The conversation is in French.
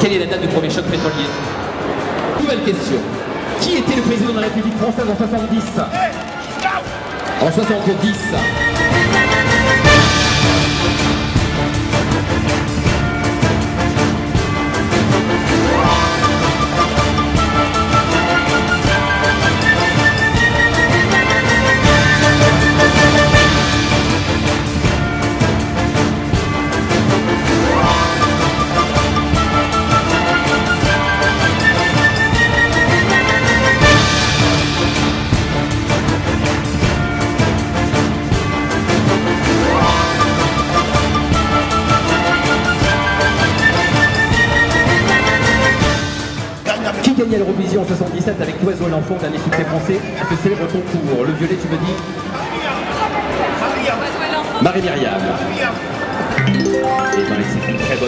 Quelle est la date du premier choc pétrolier Nouvelle question. Qui était le président de la République française en 70 En 70. Gagnait l'Eurovision en 77 avec L'Oiseau et l'Enfant, dernier succès français à ce célèbre concours Le violet, tu me dis Marie-Myriam. Et ben, c'est une très bonne réponse, Marie-Myriam.